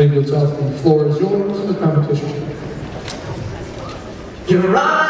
Lady Top, the floor is yours for competition. You're right.